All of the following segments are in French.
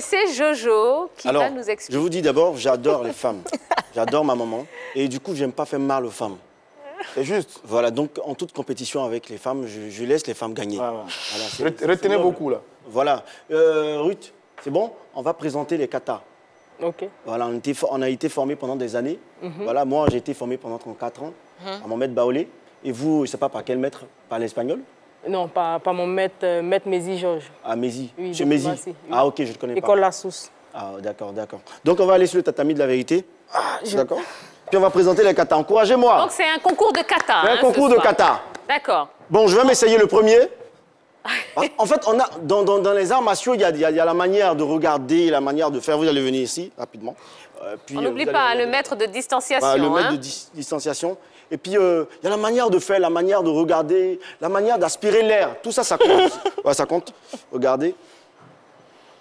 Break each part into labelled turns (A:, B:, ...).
A: c'est Jojo qui
B: Alors,
A: va nous expliquer.
B: je vous dis d'abord, j'adore les femmes. J'adore ma maman. Et du coup, j'aime pas faire mal aux femmes.
C: C'est juste.
B: Voilà, donc en toute compétition avec les femmes, je, je laisse les femmes gagner. Voilà,
C: Retenez beaucoup, là.
B: Voilà. Euh, Ruth, c'est bon? On va présenter les katas.
D: Ok.
B: Voilà, on, était fo- on a été formés pendant des années. Voilà, moi, j'ai été formé pendant 34 ans à mon maître Baolé. Et vous, je ne sais pas par quel maître? Par l'espagnol?
D: Non, pas, pas mon maître, euh, maître Mézi Georges.
B: À Mézi
D: Oui,
B: Chez Mézi
D: oui.
B: Ah, ok, je ne connais
D: École
B: pas.
D: La Sousse.
B: Ah, d'accord, d'accord. Donc, on va aller sur le tatami de la vérité.
D: je-
B: D'accord Puis, on va présenter les katas. Encouragez-moi.
A: Donc c'est un concours de kata.
B: C'est
A: hein,
B: un
A: ce
B: concours de
A: soir.
B: kata.
A: D'accord.
B: Bon, je vais m'essayer le premier. En fait, on a, dans, dans- dans les arts martiaux, il y a, y y la manière de regarder, la manière de faire. Vous allez venir ici, rapidement. Euh, puis,
A: On
B: euh,
A: n'oublie pas
B: allez
A: hein, le mètre de distanciation.
B: Voilà, le mètre
A: hein.
B: de dis- distanciation. Et puis, euh, il y a la manière de faire, la manière de regarder, la manière d'aspirer l'air. Tout ça, ça compte. Ouais, ça compte. Regardez.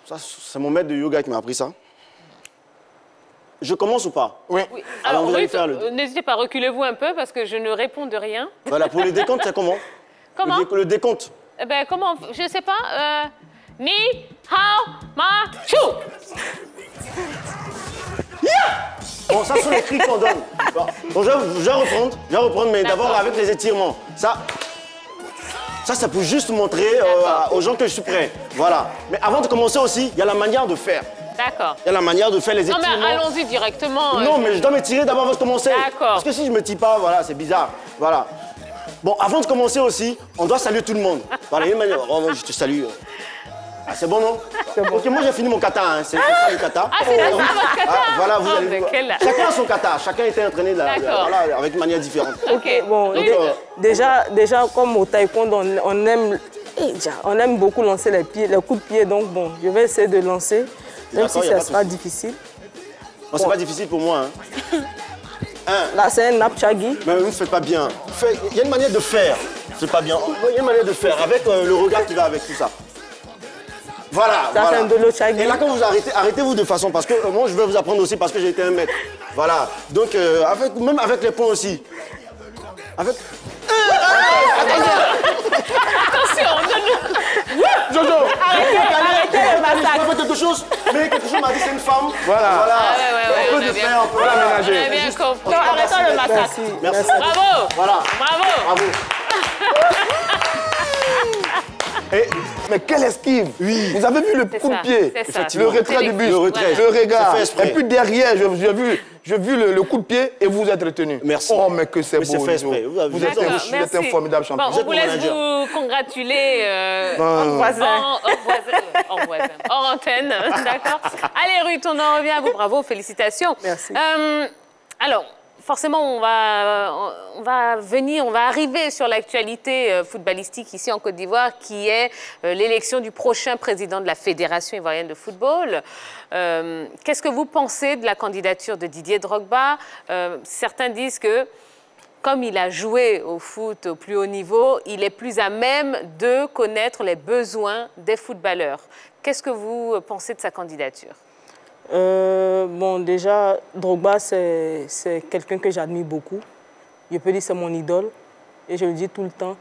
B: Ça, c'est mon maître de yoga qui m'a appris ça. Je commence ou pas?
C: Oui.
A: Oui.
B: Alors,
A: Alors,
B: vous allez
A: Ruth,
B: faire le-
A: euh, n'hésitez pas, reculez-vous un peu parce que je ne réponds de rien.
B: Voilà, pour les décomptes, c'est comment
A: Comment?
B: Le, dé- le décompte.
A: Eh ben, comment Je sais pas. Euh, ni, hao, ma, chou.
B: Bon, ça, sont les cris qu'on donne. Bon, bon, je, vais- je vais reprendre, je vais reprendre, mais d'abord avec les étirements. Ça, ça, ça peut juste montrer euh, aux gens que je suis prêt. Voilà. Mais avant de commencer aussi, il y a la manière de faire.
A: D'accord.
B: Il y a la manière de faire les
A: Non,
B: étirements.
A: mais allons-y directement. euh,
B: Non, mais je dois m'étirer d'abord avant de commencer.
A: D'accord.
B: Parce que si je me tire pas, voilà, c'est bizarre. Voilà. Bon, avant de commencer aussi, on doit saluer tout le monde. Voilà, il y a une manière. Oh, moi, je te salue. Ah, c'est bon, non? Ok, moi j'ai fini mon kata. Hein. C'est c'est ça le kata.
A: Ah, c'est là, ça, votre kata?
B: Ah, voilà, vous
A: Ah,
B: allez voir.
A: quel-
B: Chacun a son kata. Chacun était entraîné
A: D'accord.
B: voilà, avec une manière différente.
A: Ok.
D: Bon,
B: Donc, euh,
D: déjà, déjà, comme au taekwondo, on, on aime, eh, on aime beaucoup lancer les, pieds, les coups de pied. Donc, bon, je vais essayer de lancer, même si ça sera difficile.
B: Bon, c'est pas difficile pour moi. Hein.
D: Là, c'est un napchagi.
B: Mais vous ne faites pas bien. Il y a une manière de faire. C'est pas bien. Il y a une manière de faire avec euh, le regard qui va avec tout ça. Voilà.
D: Ça,
B: voilà.
D: c'est un dolochagi.
B: Et là, quand vous arrêtez, arrêtez-vous de façon parce que euh, moi, je vais vous apprendre aussi parce que j'ai été un maître. Voilà. Donc, euh, avec, même avec les points aussi. Avec.
A: Attention, non, non.
B: Jojo
D: Arrêtez le
B: Je
D: massacre.
B: peux faire quelque chose, mais quelque chose m'a dit c'est une femme.
C: Voilà.
B: Voilà.
A: Ah, ouais, ouais, ouais,
B: on peut le
A: bien
B: faire, on peut
A: compris.
B: l'aménager.
A: On a bien compris.
D: Non, arrêtons le massacre.
B: Merci. Merci.
A: Bravo.
B: Voilà.
A: Bravo.
B: Bravo.
C: Et- mais quelle esquive Oui. Vous avez vu le coup
A: ça,
C: de pied. Le retrait du bus,
B: Le retrait.
C: le regard. Et puis derrière, je- j'ai vu, j'ai vu le, le coup de pied et vous êtes retenu.
B: Merci.
C: Oh, mais que c'est beau.
B: fait exprès. Vous avez
C: Vous
B: vu.
C: êtes, vous êtes un formidable champion.
A: Bon,
B: Vous
A: on vous laisse
B: manager.
A: vous congratuler euh,
C: Ben,
D: Voisin.
A: en, en voisin, hors antenne, d'accord Allez Ruth, on en revient à vous, bravo, félicitations.
D: Merci.
A: Euh, alors, forcément, on va, on va venir, on va arriver sur l'actualité euh, footballistique ici en Côte d'Ivoire, qui est euh, l'élection du prochain président de la Fédération ivoirienne de football. Euh, Qu'est-ce que vous pensez de la candidature de Didier Drogba? Certains disent que comme il a joué au foot au plus haut niveau, il est plus à même de connaître les besoins des footballeurs. Qu'est-ce que vous pensez de sa candidature?
D: Euh, bon, déjà, Drogba, c'est quelqu'un que j'admire beaucoup. Je peux dire que c'est mon idole. Et je le dis tout le temps.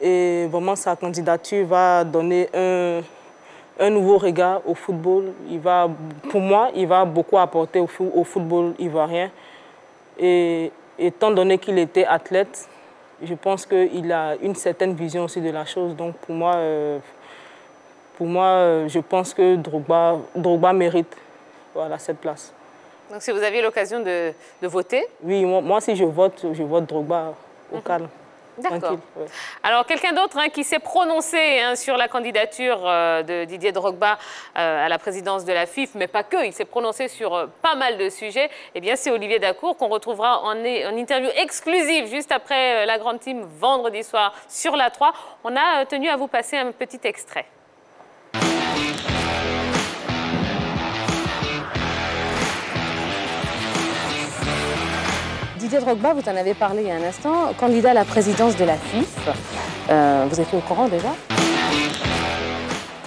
D: Et vraiment, sa candidature va donner un, nouveau regard au football. Il va, pour moi, il va beaucoup apporter au, fo- au football ivoirien. Et étant donné qu'il était athlète, je pense qu'il a une certaine vision aussi de la chose. Donc, pour moi, euh, euh, je pense que Drogba mérite voilà, cette place.
A: Donc, si vous aviez l'occasion de, de voter,
D: Oui, moi, moi, si je vote, je vote Drogba au calme.
A: D'accord.
D: Ouais.
A: Alors, quelqu'un d'autre hein, qui s'est prononcé hein, sur la candidature euh, de Didier Drogba euh, à la présidence de la FIF, mais pas que, il s'est prononcé sur euh, pas mal de sujets, eh bien, c'est Olivier Dacour qu'on retrouvera en, en interview exclusive juste après la grande team vendredi soir sur la 3. On a tenu à vous passer un petit extrait.
E: Didier Drogba, vous en avez parlé il y a un instant, candidat à la présidence de la FIF. Euh, vous étiez au courant déjà?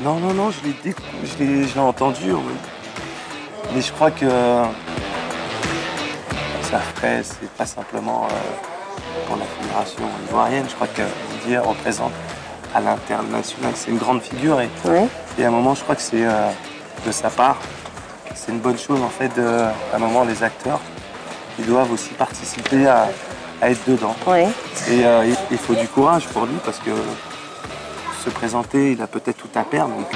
F: Non, non, non, je l'ai je l'ai- je l'ai entendu. oui. Mais je crois que ça ferait, c'est pas simplement euh, pour la fédération ivoirienne. Je crois que Didier représente à l'international, c'est une grande figure. Et,
E: Oui.
F: et à un moment, je crois que c'est euh, de sa part. C'est une bonne chose en fait, de, à un moment, les acteurs, ils doivent aussi participer à, à être dedans.
E: Oui.
F: Et euh, il, faut du courage pour lui parce que se présenter, il a peut-être tout à perdre. donc-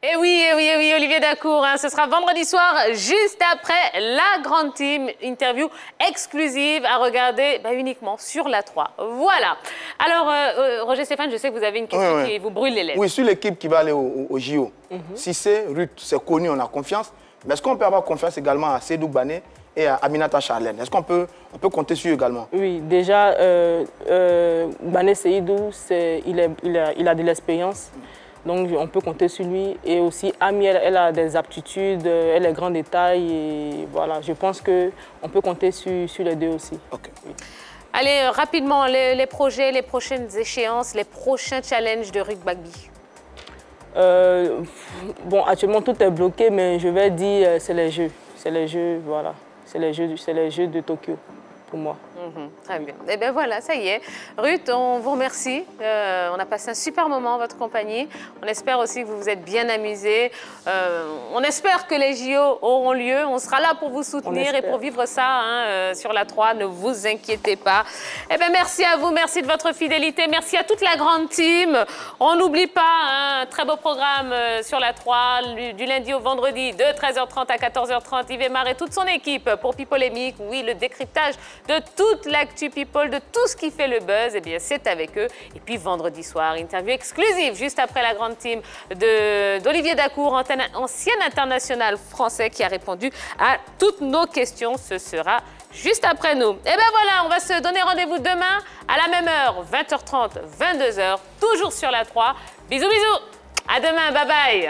A: Et oui, eh oui, eh oui, Olivier Dacour, hein, ce sera vendredi soir, juste après la grande team interview exclusive à regarder bah, uniquement sur la 3. Voilà. Alors, euh, euh, Roger Stéphane, je sais que vous avez une question
C: Ouais, ouais.
A: qui vous brûle les lèvres.
C: Oui, sur l'équipe qui va aller au, au- au JO. Si c'est Ruth, c'est connu, on a confiance. Mais est-ce qu'on peut avoir confiance également à Sedou Bané et à Aminata Charlène? Est-ce qu'on peut, on peut compter sur eux également?
D: Oui, déjà, euh, euh, Bané Seydou, il, est- il a, il a de l'expérience. Donc, on peut compter sur lui. Et aussi, Ami, elle, elle a des aptitudes, elle est grande de taille. Et voilà, je pense qu'on peut compter sur, sur les deux aussi.
C: Ok.
A: Allez, euh, rapidement, les, les projets, les prochaines échéances, les prochains challenges de rugby.
D: Euh, bon, actuellement, tout est bloqué, mais je vais dire, euh, c'est les jeux. C'est les jeux, voilà. C'est les jeux, c'est les jeux de Tokyo, pour moi.
A: Mhm, très bien. Eh bien voilà, ça y est. Ruth, on vous remercie. Euh, on a passé un super moment en votre compagnie. On espère aussi que vous vous êtes bien amusés. Euh, on espère que les JO auront lieu. On sera là pour vous soutenir et pour vivre ça hein, euh, sur la 3. Ne vous inquiétez pas. Eh bien merci à vous, merci de votre fidélité. Merci à toute la grande team. On n'oublie pas hein, un très beau programme sur la 3 lu- du lundi au vendredi de 13h30 à 14h30. Yves Mar et toute son équipe pour Pipolémique. Oui, le décryptage de toute l'actu People, de tout ce qui fait le buzz, eh bien c'est avec eux. Et puis vendredi soir, interview exclusive juste après la grande team d'Olivier Dacour, ancien international français qui a répondu à toutes nos questions. Ce sera juste après nous. Et bien voilà, on va se donner rendez-vous demain à la même heure, 20h30, 22h, toujours sur la 3. Bisous, bisous. À demain, bye bye.